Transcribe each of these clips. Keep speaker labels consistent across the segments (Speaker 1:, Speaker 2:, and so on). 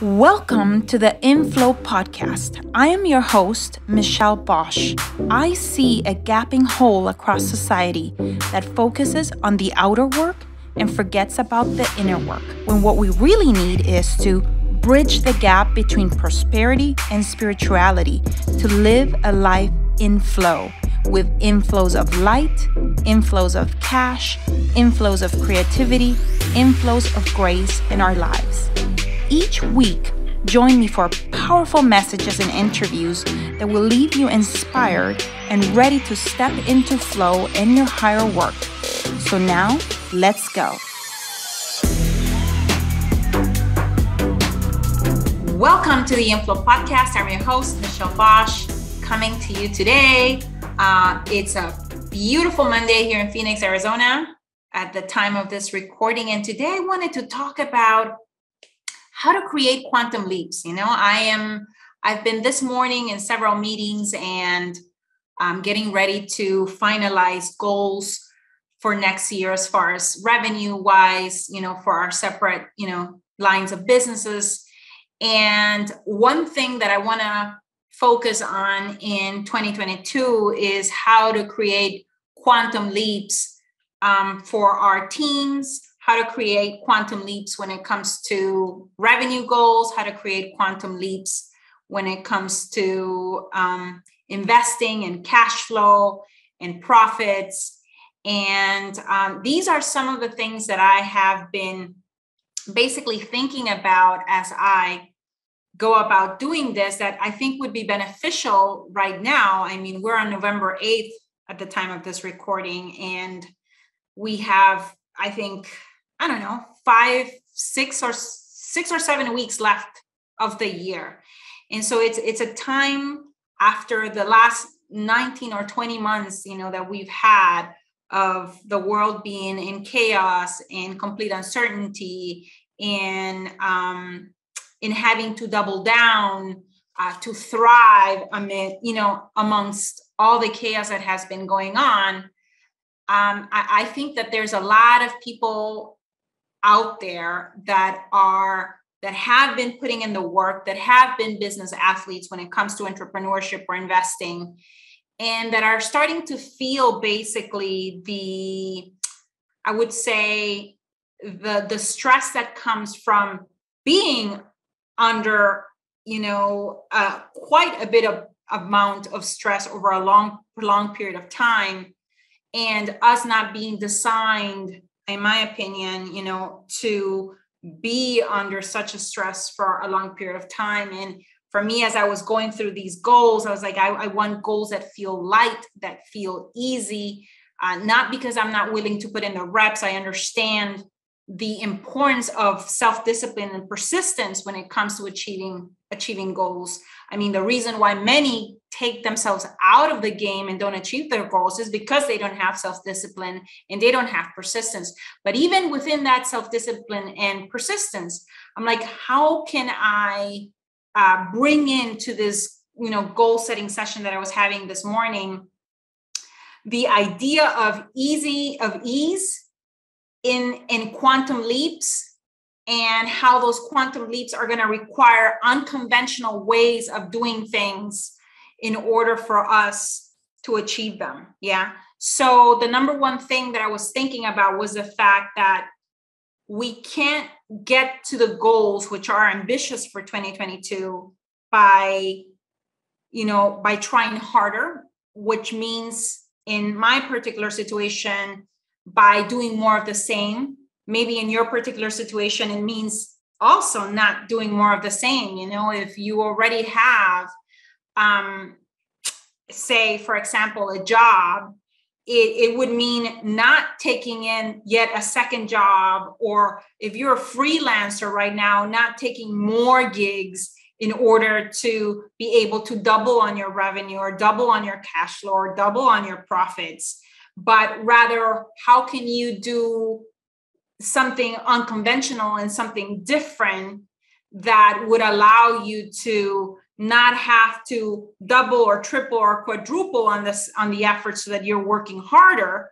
Speaker 1: Welcome to the Inflow Podcast. I am your host, Michelle Bosch. I see a gapping hole across society that focuses on the outer work and forgets about the inner work, when what we really need is to bridge the gap between prosperity and spirituality to live a life in flow with inflows of light, inflows of cash, inflows of creativity, inflows of grace in our lives. Each week, join me for powerful messages and interviews that will leave you inspired and ready to step into flow in your higher work. So now, let's go. Welcome to the Inflow Podcast. I'm your host, Michelle Bosch, coming to you today. Uh, it's a beautiful Monday here in Phoenix, Arizona, at the time of this recording. And today I wanted to talk about how to create quantum leaps. You know, I am, I've been this morning in several meetings and I'm getting ready to finalize goals for next year as far as revenue wise, you know, for our separate, you know, lines of businesses. And one thing that I want to focus on in 2022 is how to create quantum leaps um, for our teams, how to create quantum leaps when it comes to revenue goals, how to create quantum leaps when it comes to um, investing and cash flow and profits. And um, these are some of the things that I have been basically thinking about as I go about doing this that I think would be beneficial right now. I mean, we're on November 8th at the time of this recording, and we have, I think, I don't know, five, six or six or seven weeks left of the year. And so it's it's a time after the last 19 or 20 months, you know, that we've had of the world being in chaos and complete uncertainty and um, in having to double down uh, to thrive amid, you know, amongst all the chaos that has been going on. Um, I, I think that there's a lot of people out there that are that have been putting in the work that have been business athletes when it comes to entrepreneurship or investing and that are starting to feel basically the i would say the the stress that comes from being under you know uh, quite a bit of amount of stress over a long long period of time and us not being designed in my opinion, you know, to be under such a stress for a long period of time. And for me, as I was going through these goals, I was like, I, I want goals that feel light, that feel easy, uh, not because I'm not willing to put in the reps. I understand the importance of self-discipline and persistence when it comes to achieving achieving goals. I mean, the reason why many take themselves out of the game and don't achieve their goals is because they don't have self-discipline and they don't have persistence. But even within that self-discipline and persistence, I'm like, how can I uh, bring into this, you know, goal setting session that I was having this morning, the idea of easy of ease in in quantum leaps and how those quantum leaps are going to require unconventional ways of doing things in order for us to achieve them. Yeah. So, the number one thing that I was thinking about was the fact that we can't get to the goals, which are ambitious for 2022, by you know by trying harder which means in my particular situation by doing more of the same. Maybe in your particular situation it means also not doing more of the same you know if you already have um say for example a job it, it would mean not taking in yet a second job or if you're a freelancer right now not taking more gigs in order to be able to double on your revenue or double on your cash flow or double on your profits but rather how can you do something unconventional and something different that would allow you to not have to double or triple or quadruple on this on the effort so that you're working harder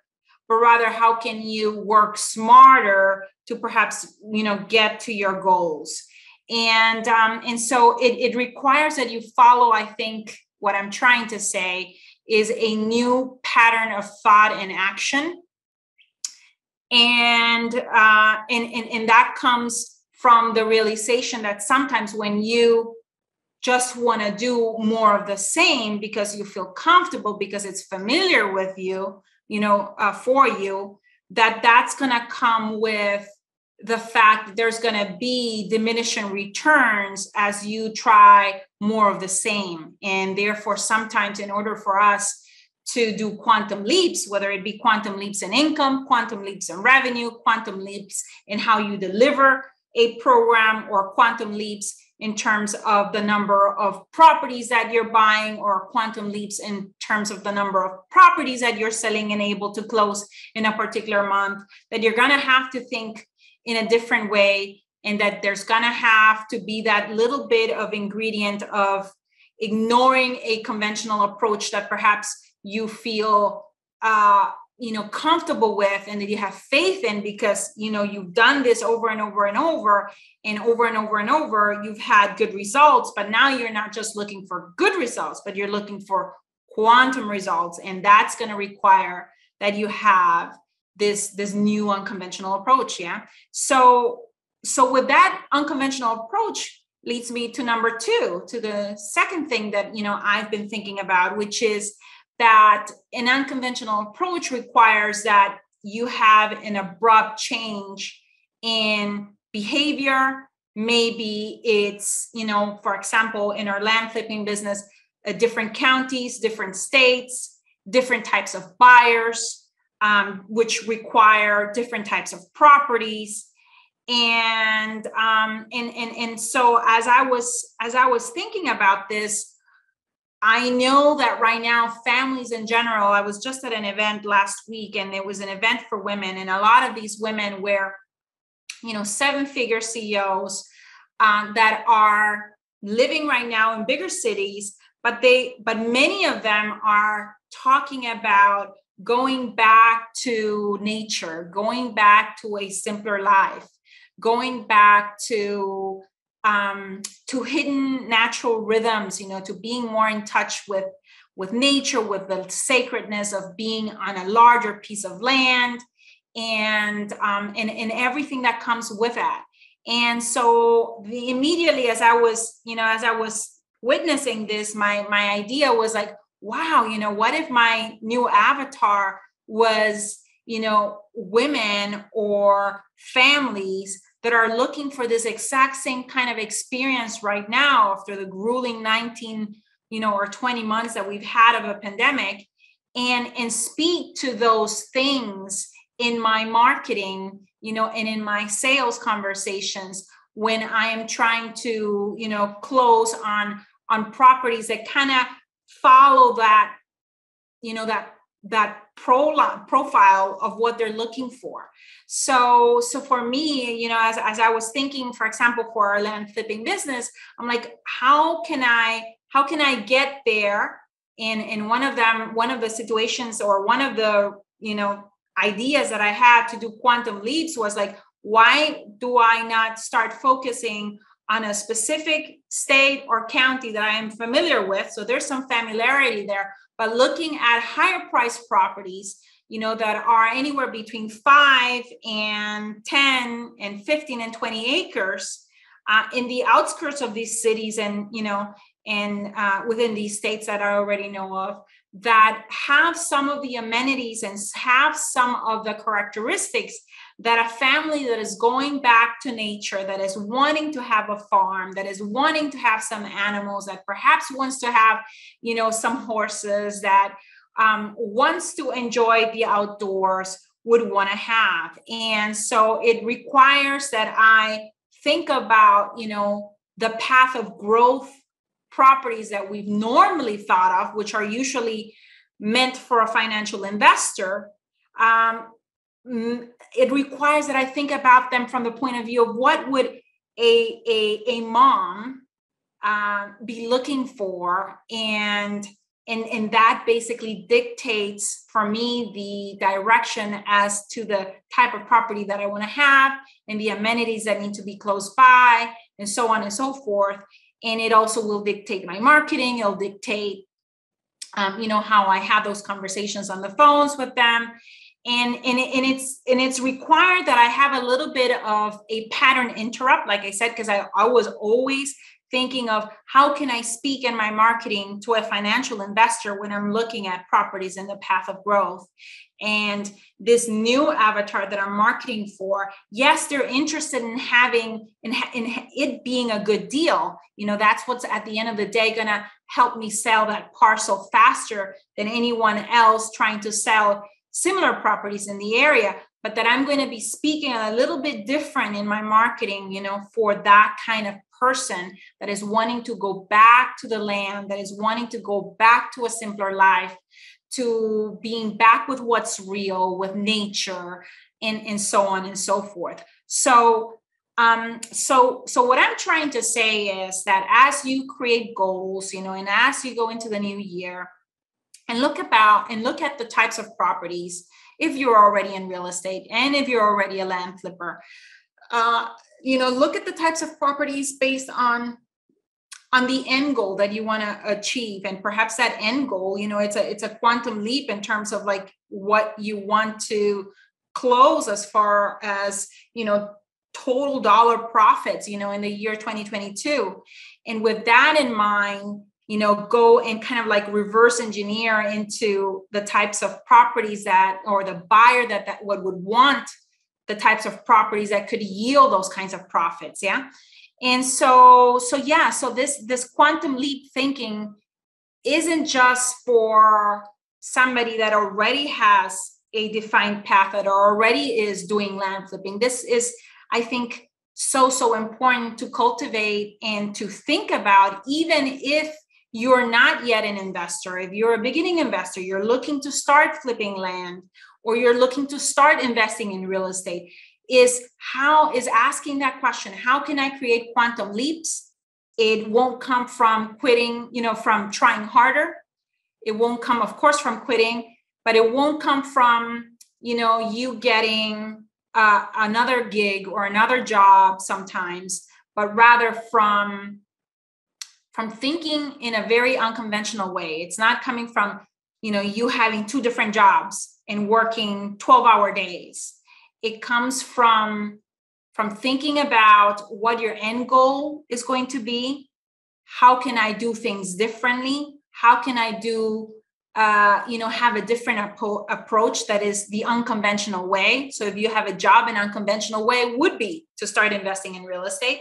Speaker 1: but rather how can you work smarter to perhaps you know get to your goals? And um, and so it, it requires that you follow i think what i'm trying to say is a new pattern of thought and action. And uh, and, and and that comes from the realization that sometimes when you just want to do more of the same because you feel comfortable because it's familiar with you you know uh, for you that that's going to come with the fact that there's going to be diminishing returns as you try more of the same. And therefore sometimes in order for us to do quantum leaps whether it be quantum leaps in income quantum leaps in revenue quantum leaps in how you deliver a program or quantum leaps in terms of the number of properties that you're buying or quantum leaps in terms of the number of properties that you're selling and able to close in a particular month that you're going to have to think in a different way and that there's going to have to be that little bit of ingredient of ignoring a conventional approach that perhaps you feel uh, you know comfortable with and that you have faith in because you know you've done this over and over and over and over and over and over you've had good results but now you're not just looking for good results but you're looking for quantum results. And that's going to require that you have this this new unconventional approach yeah? So so with that unconventional approach leads me to number 2 to the second thing that you know I've been thinking about which is that an unconventional approach requires that you have an abrupt change in behavior. Maybe it's you know for example in our land flipping business uh, different counties different states different types of buyers um, which require different types of properties and um and and and so as i was as i was thinking about this I know that right now, families in general, I was just at an event last week and it was an event for women. And a lot of these women were, you know, seven figure CEOs um, that are living right now in bigger cities, but they, but many of them are talking about going back to nature, going back to a simpler life, going back to um, to hidden natural rhythms you know to being more in touch with with nature with the sacredness of being on a larger piece of land and um, and, and everything that comes with that. And so the, immediately as i was you know as i was witnessing this my my idea was like wow you know what if my new avatar was you know women or families that are looking for this exact same kind of experience right now after the grueling 19 you know or 20 months that we've had of a pandemic and and speak to those things in my marketing you know and in my sales conversations when i am trying to you know close on on properties that kind of follow that you know that that pro profile of what they're looking for. So so for me you know as, as i was thinking for example for our land flipping business i'm like how can i how can i get there in in one of them one of the situations or one of the you know ideas that i had to do quantum leaps was like why do i not start focusing on a specific state or county that i am familiar with. So there's some familiarity there but looking at higher price properties you know that are anywhere between 5 and 10 and 15 and 20 acres uh, in the outskirts of these cities and you know and uh, within these states that i already know of that have some of the amenities and have some of the characteristics that a family that is going back to nature, that is wanting to have a farm, that is wanting to have some animals, that perhaps wants to have, you know, some horses, that um, wants to enjoy the outdoors, would want to have. And so it requires that I think about, you know, the path of growth properties that we've normally thought of, which are usually meant for a financial investor, um, it requires that I think about them from the point of view of what would a a, a mom uh, be looking for and and and that basically dictates for me the direction as to the type of property that i want to have and the amenities that need to be close by and so on and so forth. And it also will dictate my marketing it'll dictate um, you know how i have those conversations on the phones with them and and, and it's and it's required that i have a little bit of a pattern interrupt like i said because I, I was always thinking of how can I speak in my marketing to a financial investor when I'm looking at properties in the path of growth. And this new avatar that I'm marketing for, yes, they're interested in having in, in it being a good deal. You know, that's what's at the end of the day going to help me sell that parcel faster than anyone else trying to sell similar properties in the area but that I'm going to be speaking a little bit different in my marketing, you know, for that kind of person that is wanting to go back to the land, that is wanting to go back to a simpler life, to being back with what's real, with nature, and, and so on and so forth. So um so so what i'm trying to say is that as you create goals you know and as you go into the new year and look about and look at the types of properties if you're already in real estate and if you're already a land flipper. Uh, you know look at the types of properties based on on the end goal that you want to achieve and perhaps that end goal you know it's a it's a quantum leap in terms of like what you want to close as far as you know total dollar profits you know in the year 2022 and with that in mind you know go and kind of like reverse engineer into the types of properties that or the buyer that that would, would want the types of properties that could yield those kinds of profits yeah? And so so yeah so this this quantum leap thinking isn't just for somebody that already has a defined path that already is doing land flipping. This is i think so so important to cultivate and to think about even if you're not yet an investor, if you're a beginning investor, you're looking to start flipping land or you're looking to start investing in real estate, is how is asking that question how can I create quantum leaps? It won't come from quitting, you know, from trying harder. It won't come, of course, from quitting, but it won't come from, you know, you getting uh, another gig or another job sometimes, but rather from from thinking in a very unconventional way. It's not coming from, you know, you having two different jobs and working 12 hour days. It comes from from thinking about what your end goal is going to be. How can I do things differently? How can I do uh, you know have a different apo- approach that is the unconventional way so if you have a job an unconventional way would be to start investing in real estate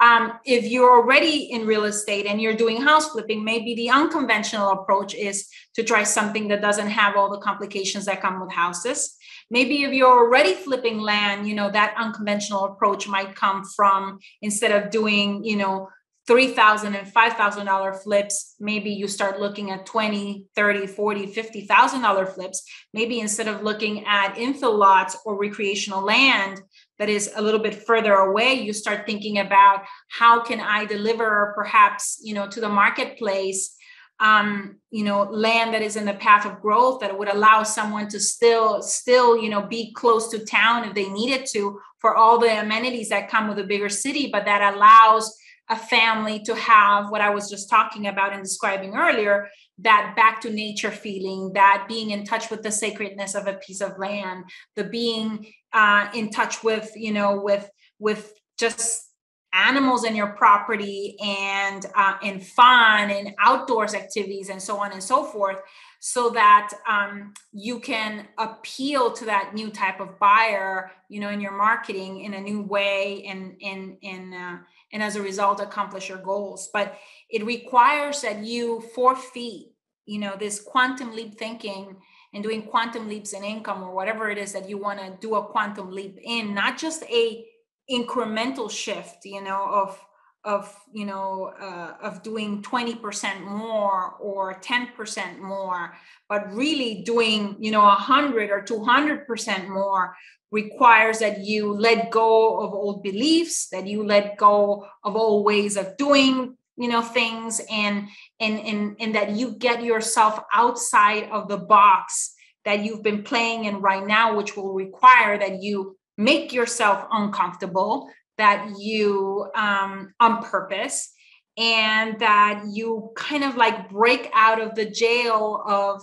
Speaker 1: um, if you're already in real estate and you're doing house flipping, maybe the unconventional approach is to try something that doesn't have all the complications that come with houses. Maybe if you're already flipping land, you know, that unconventional approach might come from instead of doing, you know, $3,000 and $5,000 flips, maybe you start looking at 20, 30, 40, $50,000 flips. Maybe instead of looking at infill lots or recreational land that is a little bit further away, you start thinking about how can I deliver perhaps, you know, to the marketplace um, you know, land that is in the path of growth that would allow someone to still, still, you know, be close to town if they needed to for all the amenities that come with a bigger city, but that allows a family to have what I was just talking about and describing earlier that back to nature feeling, that being in touch with the sacredness of a piece of land, the being uh, in touch with, you know, with with just animals in your property and uh, and fun and outdoors activities and so on and so forth so that um, you can appeal to that new type of buyer you know in your marketing in a new way and in in uh, and as a result accomplish your goals. But it requires that you forfeit you know this quantum leap thinking and doing quantum leaps in income or whatever it is that you want to do a quantum leap in not just a incremental shift you know of of you know uh, of doing 20% more or 10% more but really doing you know 100 or 200% more requires that you let go of old beliefs that you let go of old ways of doing you know things and and and, and that you get yourself outside of the box that you've been playing in right now which will require that you make yourself uncomfortable that you um, on purpose and that you kind of like break out of the jail of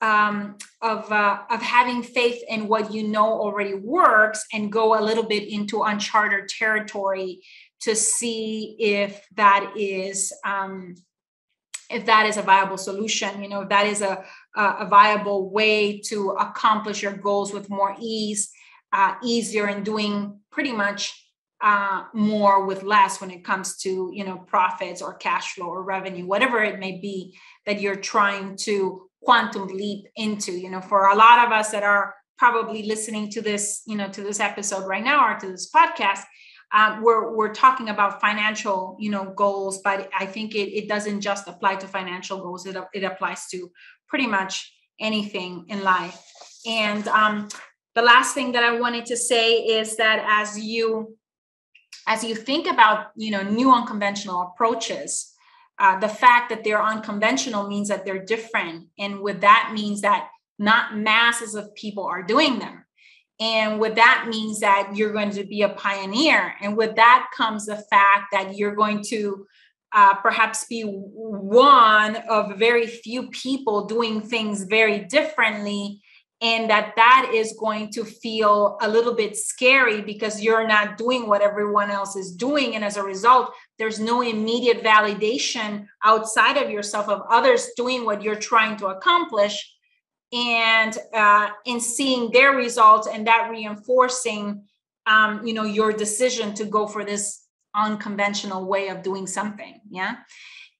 Speaker 1: um, of uh, of having faith in what you know already works and go a little bit into uncharted territory to see if that is um, if that is a viable solution you know if that is a, a viable way to accomplish your goals with more ease uh, easier and doing pretty much uh, more with less when it comes to you know profits or cash flow or revenue whatever it may be that you're trying to quantum leap into you know for a lot of us that are probably listening to this you know to this episode right now or to this podcast um, we're we're talking about financial you know goals but i think it, it doesn't just apply to financial goals. It, it applies to pretty much anything in life. And um, the last thing that i wanted to say is that as you as you think about you know new unconventional approaches uh, the fact that they're unconventional means that they're different. And with that means that not masses of people are doing them. And with that means that you're going to be a pioneer. And with that comes the fact that you're going to uh, perhaps be one of very few people doing things very differently and that that is going to feel a little bit scary because you're not doing what everyone else is doing. And as a result there's no immediate validation outside of yourself of others doing what you're trying to accomplish and uh, in seeing their results and that reinforcing um, you know your decision to go for this unconventional way of doing something yeah?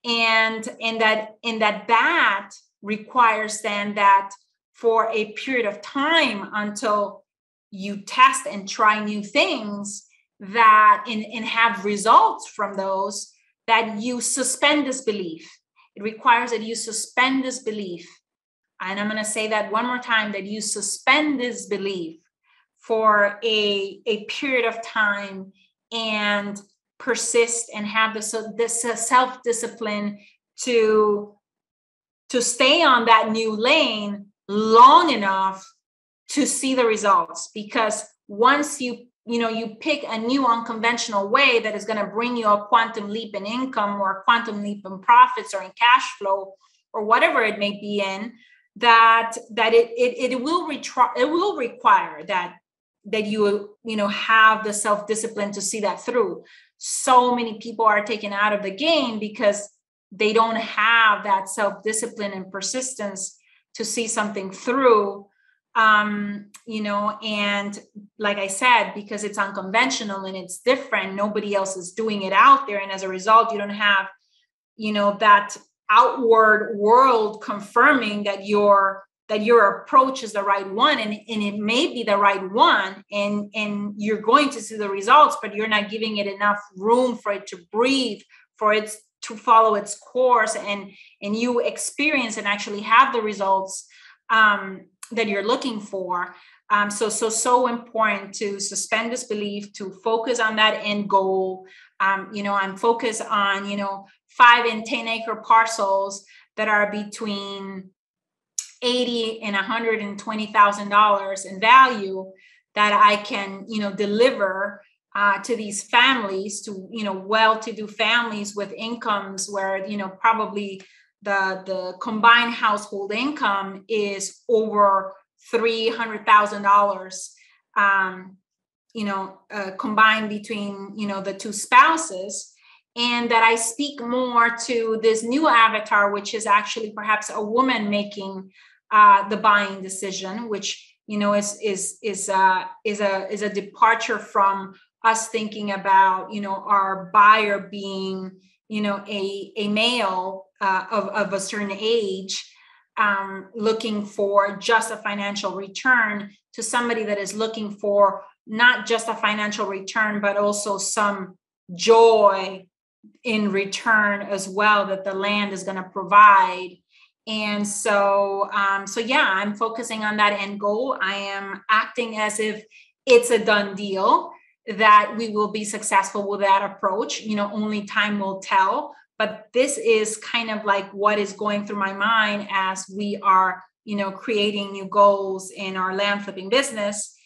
Speaker 1: And and that and that that requires then that for a period of time until you test and try new things that and, and have results from those that you suspend this belief it requires that you suspend this belief and i'm going to say that one more time that you suspend this belief for a, a period of time and persist and have this, this self-discipline to to stay on that new lane long enough to see the results because once you you know you pick a new unconventional way that is going to bring you a quantum leap in income or a quantum leap in profits or in cash flow or whatever it may be in that that it it, it will retry it will require that that you you know have the self discipline to see that through. So many people are taken out of the game because they don't have that self discipline and persistence to see something through um you know and like i said because it's unconventional and it's different nobody else is doing it out there. And as a result you don't have you know that outward world confirming that your that your approach is the right one. And, and it may be the right one and and you're going to see the results but you're not giving it enough room for it to breathe for it to follow its course and and you experience and actually have the results um, that you're looking for. Um, so so so important to suspend disbelief to focus on that end goal. Um, you know i'm focused on you know five and ten acre parcels that are between 80 and 120 thousand dollars in value that i can you know deliver uh, to these families, to you know well-to-do families with incomes where you know probably the the combined household income is over three hundred thousand um, dollars, you know, uh, combined between you know the two spouses, and that I speak more to this new avatar, which is actually perhaps a woman making uh, the buying decision, which you know is is is uh, is a is a departure from us thinking about you know our buyer being you know a a male uh, of of a certain age um, looking for just a financial return to somebody that is looking for not just a financial return but also some joy in return as well that the land is going to provide. And so um, so yeah i'm focusing on that end goal. I am acting as if it's a done deal that we will be successful with that approach. You know only time will tell. But this is kind of like what is going through my mind as we are you know creating new goals in our land flipping business.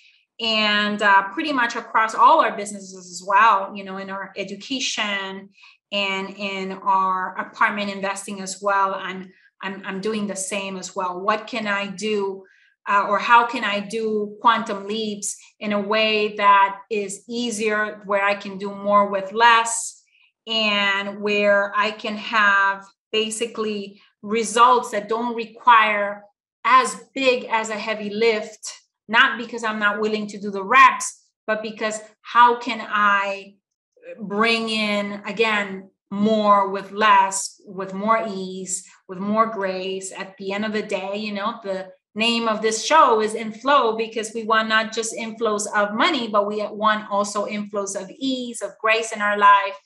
Speaker 1: And uh, pretty much across all our businesses as well you know in our education and in our apartment investing as well. I'm i'm, I'm doing the same as well. What can i do uh, or how can i do quantum leaps in a way that is easier where i can do more with less and where i can have basically results that don't require as big as a heavy lift not because I'm not willing to do the reps, but because how can I bring in again more with less, with more ease, with more grace. At the end of the day, you know, the name of this show is inflow because we want not just inflows of money, but we want also inflows of ease, of grace in our life,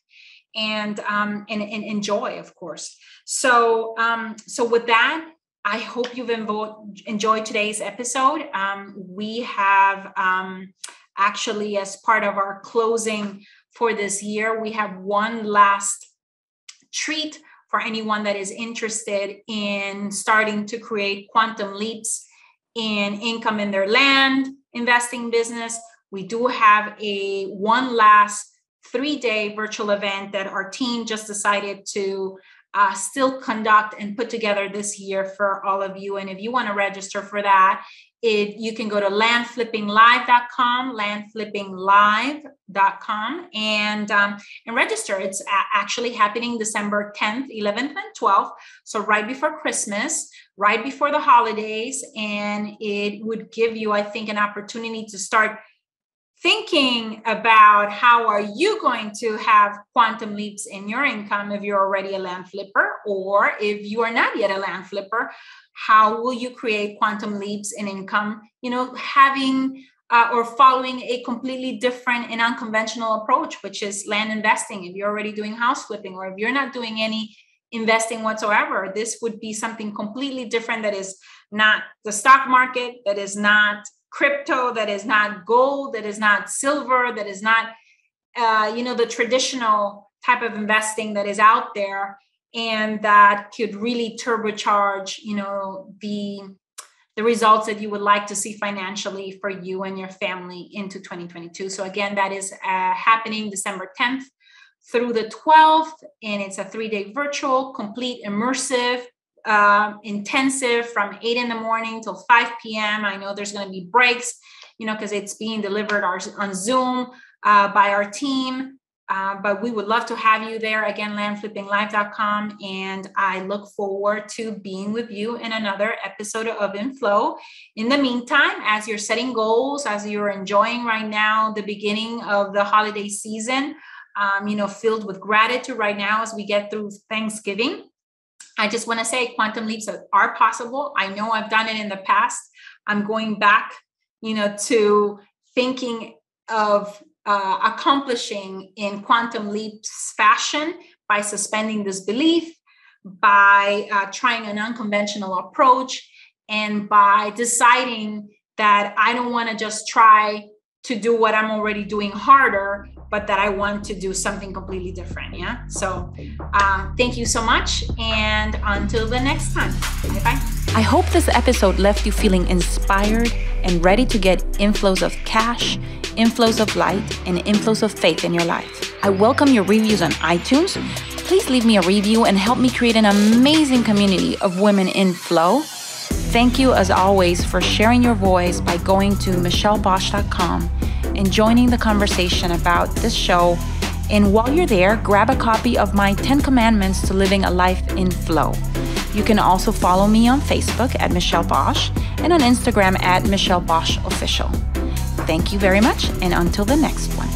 Speaker 1: and um, and, and, and joy, of course. So um, so with that, I hope you've enjoyed today's episode. Um, we have um, actually, as part of our closing for this year, we have one last treat for anyone that is interested in starting to create quantum leaps in income in their land investing business. We do have a one last three day virtual event that our team just decided to uh, still conduct and put together this year for all of you. And if you want to register for that, it, you can go to landflippinglive.com, landflippinglive.com, and um, and register. It's actually happening December 10th, 11th, and 12th. So right before Christmas, right before the holidays, and it would give you, I think, an opportunity to start thinking about how are you going to have quantum leaps in your income if you're already a land flipper or if you are not yet a land flipper how will you create quantum leaps in income? You know having uh, or following a completely different and unconventional approach which is land investing. If you're already doing house flipping or if you're not doing any investing whatsoever this would be something completely different that is not the stock market that is not crypto that is not gold that is not silver that is not uh, you know the traditional type of investing that is out there and that could really turbocharge you know the the results that you would like to see financially for you and your family into 2022 so again that is uh, happening december 10th through the 12th and it's a three day virtual complete immersive uh, intensive from 8 in the morning till 5 p.m. I know there's going to be breaks, you know, because it's being delivered on Zoom uh, by our team. Uh, but we would love to have you there again, landflippinglive.com. And I look forward to being with you in another episode of Inflow. In the meantime, as you're setting goals, as you're enjoying right now the beginning of the holiday season, um, you know, filled with gratitude right now as we get through Thanksgiving. I just want to say quantum leaps are possible. I know I've done it in the past. I'm going back, you know, to thinking of uh, accomplishing in quantum leaps fashion by suspending disbelief, by uh, trying an unconventional approach, and by deciding that I don't want to just try to do what I'm already doing harder, but that I want to do something completely different. Yeah. So uh, thank you so much. And until the next time, bye bye.
Speaker 2: I hope this episode left you feeling inspired and ready to get inflows of cash, inflows of light, and inflows of faith in your life. I welcome your reviews on iTunes. Please leave me a review and help me create an amazing community of women in flow Thank you, as always, for sharing your voice by going to michellebosch.com and joining the conversation about this show. And while you're there, grab a copy of my 10 Commandments to Living a Life in Flow. You can also follow me on Facebook at Michelle Bosch and on Instagram at Michelle Bosch Official. Thank you very much, and until the next one.